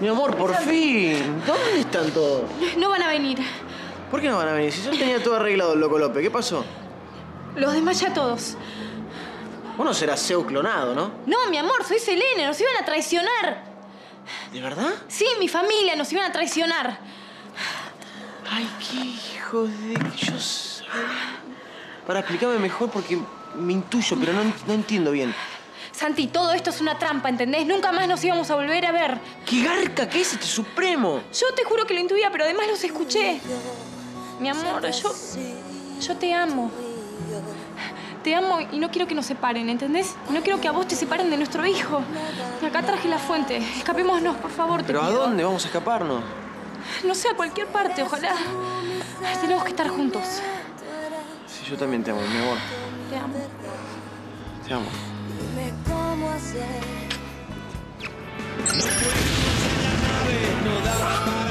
Mi amor, por fin. ¿Dónde están todos? No van a venir. ¿Por qué no van a venir? Si yo tenía todo arreglado, loco López. ¿Qué pasó? Los desmayé a todos. Vos no serás Zeus clonado, ¿no? No, mi amor, soy Selene. Nos iban a traicionar. ¿De verdad? Sí, mi familia nos iban a traicionar. Ay, qué hijo de... Yo sé. Para explicarme mejor porque me intuyo, pero no, no entiendo bien. Santi, todo esto es una trampa, ¿entendés? Nunca más nos íbamos a volver a ver. ¿Qué garca que es este supremo? Yo te juro que lo intuía, pero además los escuché. Mi amor, yo. Yo te amo. Te amo y no quiero que nos separen, ¿entendés? No quiero que a vos te separen de nuestro hijo. Y acá traje la fuente. Escapémonos, por favor, te ¿Pero a dónde vamos a escaparnos? No sé, a cualquier parte, ojalá. Tenemos que estar juntos. Sí, yo también te amo, mi amor. Te amo. Te amo. Dime cómo hacer. mucho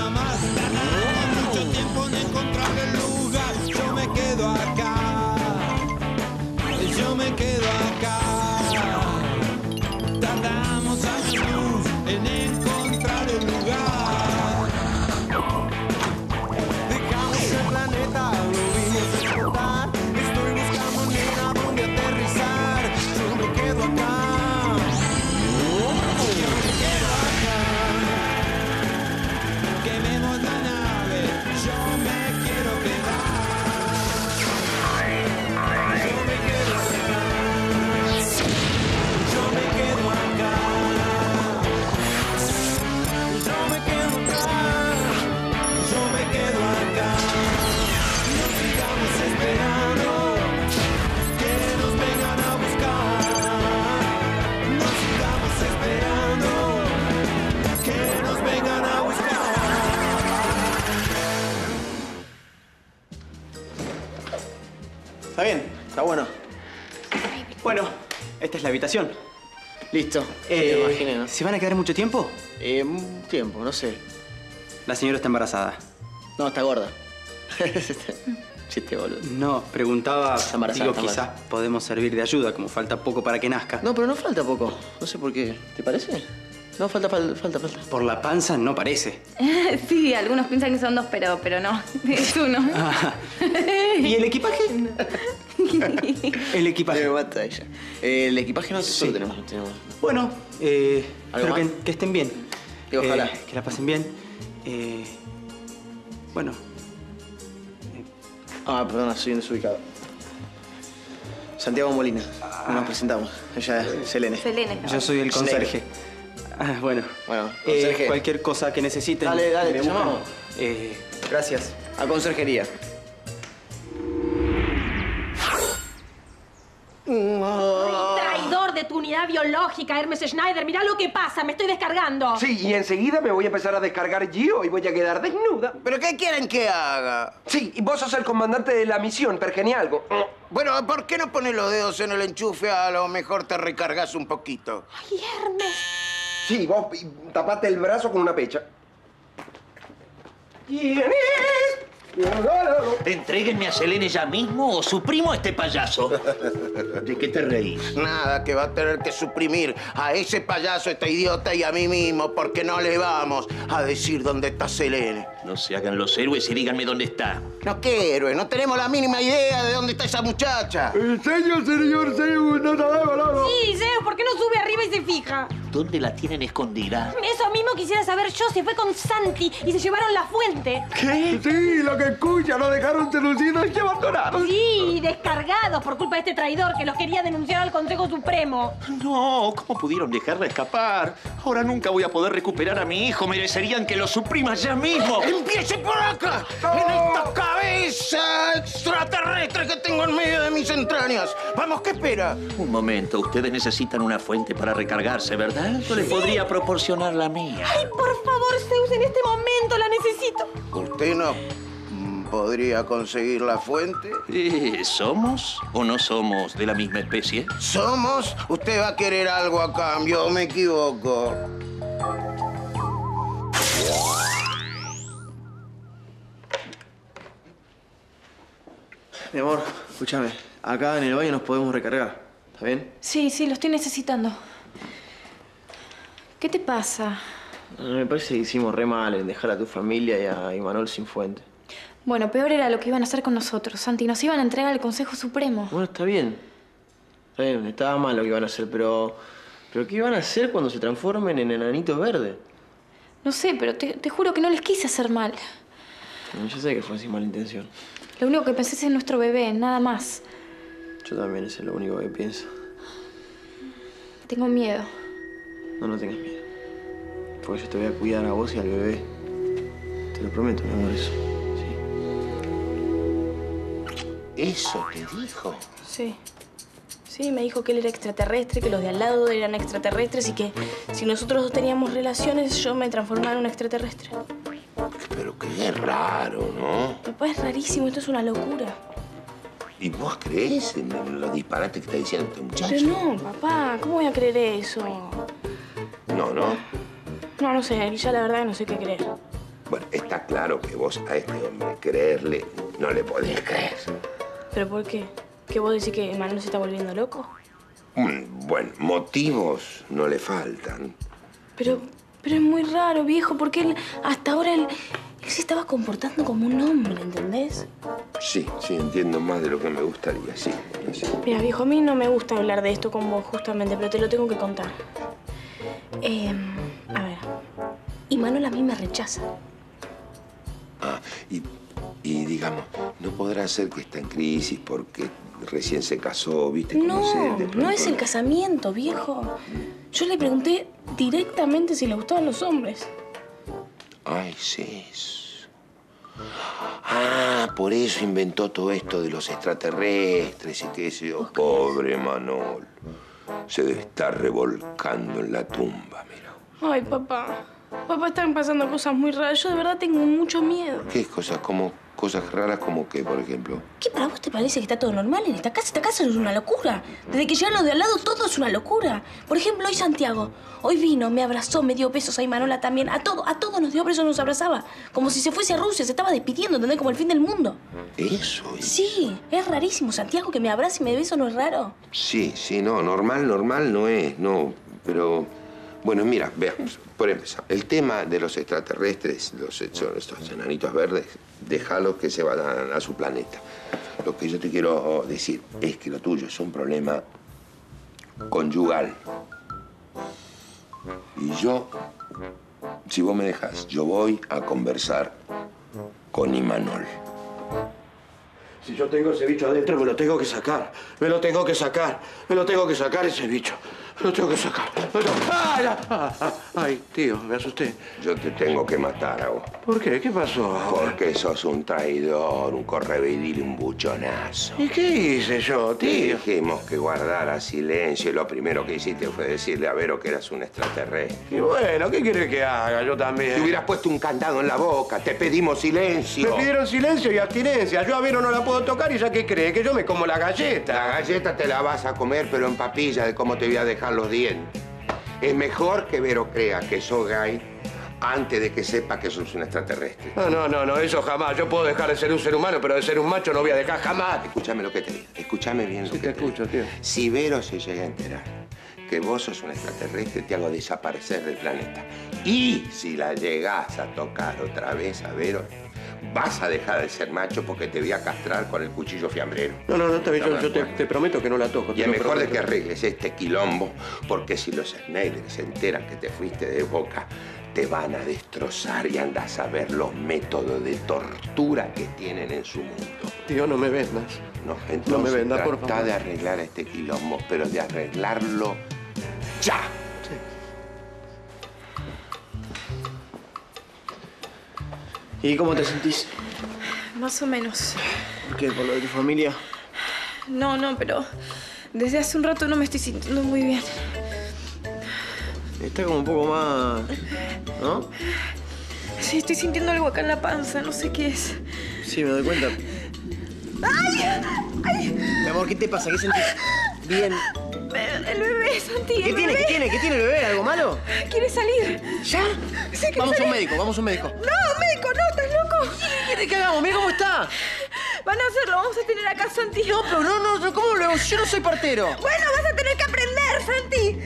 Está bien, está bueno. Bueno, esta es la habitación. Listo. Eh, me imaginé, ¿no? ¿Se van a quedar mucho tiempo? Eh, un tiempo, no sé. La señora está embarazada. No, está gorda. Chiste, boludo. No, preguntaba. Está embarazada, digo, quizás podemos servir de ayuda, como falta poco para que nazca. No, pero no falta poco. No sé por qué. ¿Te parece? No, falta, fal- falta, falta. Por la panza no parece. Sí, algunos piensan que son dos, pero, pero no. Es uno. Ah, ¿Y el equipaje? el equipaje. Me mata ella. Eh, el equipaje no solo tenemos, no tenemos. Bueno, eh, ¿Algo espero que, que estén bien. Y ojalá. Eh, que la pasen bien. Eh, bueno, Ah, perdona, soy desubicado. Santiago Molina. Nos presentamos. Ella es Selene. Selene. yo soy el conserje. Ah, bueno. Bueno, Eh, cualquier cosa que necesiten. Dale, dale, me te buscan. llamamos. Eh, gracias. A conserjería. Traidor de tu unidad biológica, Hermes Schneider. Mirá lo que pasa, me estoy descargando. Sí, y enseguida me voy a empezar a descargar yo y voy a quedar desnuda. ¿Pero qué quieren que haga? Sí, y vos sos el comandante de la misión, Pergenialgo. Bueno, ¿por qué no pones los dedos en el enchufe? A lo mejor te recargas un poquito. Ay, Hermes. Sí, vos y tapate el brazo con una pecha. ¿Quién es? Entréguenme a Selene ya mismo o suprimo a este payaso. ¿De qué te reís? Nada, que va a tener que suprimir a ese payaso, este idiota y a mí mismo, porque no le vamos a decir dónde está Selene. No se hagan los héroes y díganme dónde está. No, qué héroe, no tenemos la mínima idea de dónde está esa muchacha. señor, señor, señor, no sabemos, no. Sí, Zeus, ¿por qué no sube arriba y se fija? ¿Dónde la tienen escondida? Eso mismo quisiera saber yo. Se fue con Santi y se llevaron la fuente. ¿Qué? Sí, lo que escucha, lo dejaron seducidos y abandonados. Sí, descargados por culpa de este traidor que los quería denunciar al Consejo Supremo. No, ¿cómo pudieron dejarla escapar? Ahora nunca voy a poder recuperar a mi hijo. Merecerían que lo suprimas ya mismo. ¡Empiece por acá! ¡En esta cabeza extraterrestre que tengo en medio de mis entrañas! Vamos, ¿qué espera? Un momento, ustedes necesitan una fuente para recargarse, ¿verdad? Yo les podría proporcionar la mía. Ay, por favor, Zeus, en este momento la necesito. ¿Usted no podría conseguir la fuente? Eh, ¿Somos o no somos de la misma especie? ¿Somos? Usted va a querer algo a cambio, ¿o me equivoco? Mi amor, escúchame. Acá en el baño nos podemos recargar. ¿Está bien? Sí, sí, lo estoy necesitando. ¿Qué te pasa? Me parece que hicimos re mal en dejar a tu familia y a Imanol sin fuente. Bueno, peor era lo que iban a hacer con nosotros, Santi. Nos iban a entregar al Consejo Supremo. Bueno, está bien. Está bien, estaba mal lo que iban a hacer, pero... ¿Pero qué iban a hacer cuando se transformen en enanitos verdes? No sé, pero te, te juro que no les quise hacer mal. Yo sé que fue sin mala intención. Lo único que pensé es en nuestro bebé, nada más. Yo también, eso es lo único que pienso. Tengo miedo. No, no tengas miedo. Porque yo te voy a cuidar a vos y al bebé. Te lo prometo, mi amor, eso. ¿Eso te dijo? Sí. Sí, me dijo que él era extraterrestre, que los de al lado eran extraterrestres y que si nosotros dos teníamos relaciones, yo me transformaba en un extraterrestre. Pero qué raro, ¿no? Papá, es rarísimo, esto es una locura. ¿Y vos crees en los disparates que está diciendo este muchacho? Pero no, papá, ¿cómo voy a creer eso? No, no. No, no sé, ya la verdad que no sé qué creer. Bueno, está claro que vos a este hombre creerle no le podés creer. ¿Pero por qué? ¿Que vos decís que Manuel se está volviendo loco? Mm, Bueno, motivos no le faltan. Pero, pero es muy raro, viejo, porque él, hasta ahora él, él se estaba comportando como un hombre, ¿entendés? Sí, sí, entiendo más de lo que me gustaría, sí. sí. Mira, viejo, a mí no me gusta hablar de esto con vos, justamente, pero te lo tengo que contar. Eh, a ver, y Manuel a mí me rechaza. Ah, y, y digamos, no podrá ser que está en crisis porque recién se casó, ¿viste? No, se- no es el casamiento, viejo. Yo le pregunté directamente si le gustaban los hombres. Ay, sí. Ah, por eso inventó todo esto de los extraterrestres y qué sé yo. Pobre Manol. Se debe estar revolcando en la tumba, mira. Ay, papá. Papá, están pasando cosas muy raras. Yo de verdad tengo mucho miedo. ¿Qué cosas? Como, cosas raras como qué, por ejemplo? ¿Qué para vos te parece que está todo normal en esta casa? Esta casa es una locura. Desde que llegaron los de al lado, todo es una locura. Por ejemplo, hoy Santiago. Hoy vino, me abrazó, me dio besos a Manola también. A todo, a todos nos dio besos, nos abrazaba. Como si se fuese a Rusia, se estaba despidiendo, ¿entendés? Como el fin del mundo. ¿Eso? Sí, es rarísimo. Santiago que me abrace y me dé besos no es raro. Sí, sí, no, normal, normal no es, no, pero... Bueno, mira, veamos, por empezar, el tema de los extraterrestres, los, estos enanitos verdes, déjalos que se vayan a su planeta. Lo que yo te quiero decir es que lo tuyo es un problema conyugal. Y yo, si vos me dejas, yo voy a conversar con Imanol. Si yo tengo ese bicho adentro, me lo tengo que sacar. Me lo tengo que sacar. Me lo tengo que sacar ese bicho. Lo tengo que sacar. Lo tengo- ¡Ay, ah! Ay, tío, me asusté. Yo te tengo que matar a vos. ¿Por qué? ¿Qué pasó? Porque sos un traidor, un correveidil y un buchonazo. ¿Y qué hice yo, Te tío? dijimos que guardara silencio y lo primero que hiciste fue decirle a Vero que eras un extraterrestre. Y bueno, ¿qué quieres que haga? Yo Te también. hubieras puesto un candado en la boca, te pedimos silencio. Me pidieron silencio y abstinencia. Yo a Vero no la puedo tocar y ya que cree que yo me como la La galleta. galleta te la vas a comer, pero en papilla de cómo te voy a dejar los dientes. Es mejor que Vero crea que sos gay antes de que sepa que sos un extraterrestre. No, no, no, no, eso jamás. Yo puedo dejar de ser un ser humano, pero de ser un macho no voy a dejar jamás. Escúchame lo que te digo. Escúchame bien lo Sí, que te escucho, digo. tío. Si Vero se llega a enterar que vos sos un extraterrestre, te hago desaparecer del planeta. Y si la llegás a tocar otra vez a Vero, vas a dejar de ser macho porque te voy a castrar con el cuchillo fiambrero. No, no, no, está bien. Yo, te, prometo que no la toco. Y es mejor de que arregles este quilombo, porque si los Schneider se enteran que te fuiste de boca, te van a destrozar y andas a ver los métodos de tortura que tienen en su mundo. Tío, no me vendas. No, No me entonces vendas, por favor. de arreglar este quilombo, pero de arreglarlo ya. ¿Y cómo te sentís? Más o menos. ¿Por qué? ¿Por lo de tu familia? No, no, pero desde hace un rato no me estoy sintiendo muy bien. Está como un poco más... ¿No? Sí, estoy sintiendo algo acá en la panza, no sé qué es. Sí, me doy cuenta. Mi amor, ¿qué te pasa? ¿Qué sentís? Bien. El bebé, Santi, el ¿Qué tiene? bebé ¿Qué tiene? ¿Qué tiene el bebé? ¿Algo malo? quiere salir. ¿Ya? Sí, Vamos a un médico, vamos a un médico. No, quiere que hagamos? Mira cómo está. Van a hacerlo, vamos a tener acá, Santi. No, pero no, no, no, ¿cómo lo hago? Yo no soy partero. Bueno, vas a tener que aprender, Santi.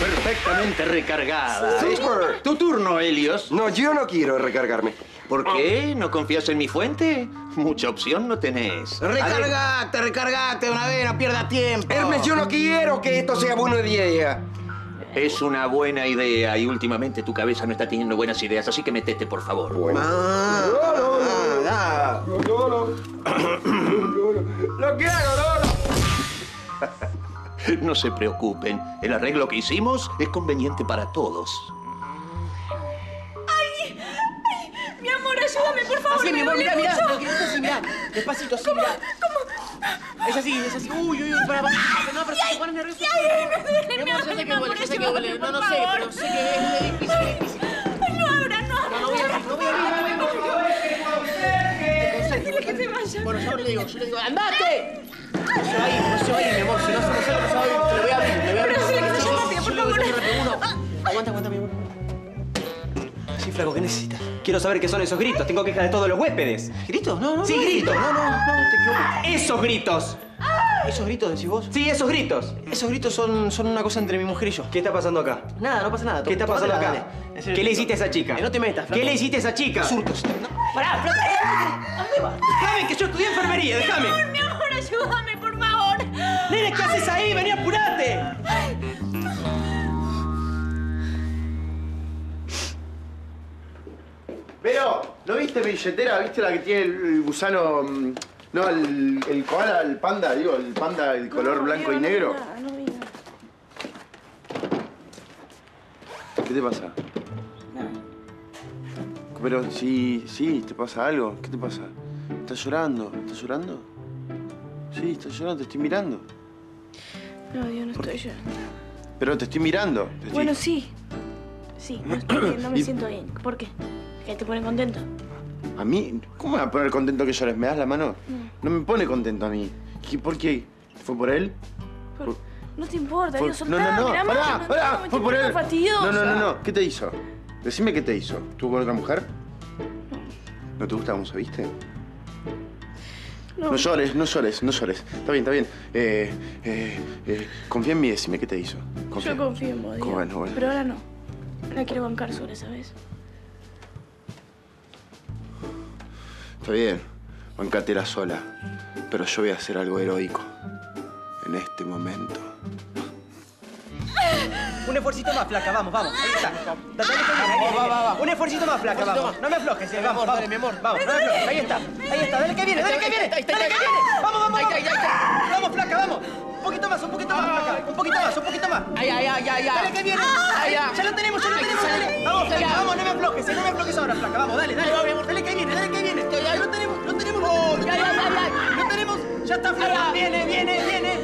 Perfectamente recargada. Super. Tu turno, Helios. No, yo no quiero recargarme. ¿Por qué? ¿No confías en mi fuente? Mucha opción no tenés. Recargate, recargate una vez, no pierdas tiempo. Hermes, yo no quiero que esto sea buena idea. Es una buena idea y últimamente tu cabeza no está teniendo buenas ideas, así que metete, por favor. Ah, ah, ¡Lo quiero, No se preocupen, el arreglo que hicimos es conveniente para todos. Mi amor, ayúdame, por favor. Así, mi me amor, duele mira, mira, mira. Despacito, así, mira. Es así, es así. Uy, uy, uy, para, para. No, pero se pones nervioso. Yo sé que duele, yo sé que. No, no sé, pero sé que es difícil, es difícil. No abra, no. No, no voy a abrir, no voy a abrir, no a abrir. Dile que se vaya. Bueno, yo le digo, yo le digo, ¡andate! No se va a ir, no se va a ir, mi amor. Si no hacemos algo, no se va a ir. Te lo voy a abrir, te lo voy a abrir. Pero dile que se vaya por favor. Aguanta, aguanta, mi amor. Flaco, ¿qué necesitas? Quiero saber qué son esos gritos. Tengo quejas de todos los huéspedes. ¿Gritos? No, no, Sí, no. gritos. No, no, no, te equivocas. ¡Esos gritos! ¿Esos gritos decís vos? Sí, esos gritos. Esos gritos son, son una cosa entre mi mujer y yo. ¿Qué está pasando acá? Nada, no pasa nada. ¿Qué está pasando acá? ¿Qué le te- hiciste a esa chica? Que no te metas, flaco. ¿Qué le hiciste a esa chica? Surcos. No. Pará, flaca. ¿Dónde vas? Déjame, que yo estudié enfermería, déjame. Mi amor, ayúdame, por favor. Nene, ¿qué haces ahí? Vení, apurate. ¿No viste mi billetera? ¿Viste la que tiene el, gusano? mm, No, el, el koala, el panda, digo, el panda, el color blanco y negro. No vi nada. ¿Qué te pasa? Pero sí, sí, ¿te pasa algo? ¿Qué te pasa? ¿Estás llorando? ¿Estás llorando? Sí, estás llorando, te estoy mirando. No, yo no estoy llorando. Pero te estoy mirando. te estoy- Bueno, sí. Sí, no estoy bien, no me siento bien. ¿Por qué? ¿Que te pone contento? ¿A mí? ¿Cómo me va a poner contento que llores? ¿Me das la mano? No me pone contento a mí. ¿Qué- ¿Por qué? ¿Fue por él? Por- No te importa, Dios, no, soltame, no, no, la pará, no, pará, me fue por él. fastidiosa. No, no, no, no, ¿qué te hizo? Decime qué te hizo. ¿Estuvo con otra mujer? ¿No te gusta cómo se viste? No. No llores, no llores, no llores. Está bien, está bien. Eh, eh, eh, confía en mí, decime qué te hizo. Confía. Yo confío en vos, Dios. Bueno, bueno. Pero ahora no. La quiero bancar sobre, ¿sabes? Está bien, bancatela sola. Pero yo voy a hacer algo heroico. En este momento. Un esfuercito más, flaca, vamos, vamos. Ahí está. Ahí, Va, ahí, va, va. Un esfuercito más, flaca, vamos. más. No me aflojes, eh, Mi vamos, amor, vamos. dale, mi amor. Vamos, no me aflojes, ahí está. Ahí está, dale que viene, dale que viene. Ahí está, ahí Dale que ahí viene. Vamos, vamos, Ahí vamos. está, ahí está un poquito más, un poquito más. Ay, ay, ay, ay, ay. Dale, que viene. Ay, ay, ya lo tenemos, ya lo tenemos. Vamos, vamos, no me aflojes, eh, no me aflojes ahora, flaca. Vamos, dale, dale. Dale, dale que viene, dale que viene. Ya lo tenemos, lo tenemos. Lo tenemos, lo tenemos. Ya está, flaca. Viene, viene, viene.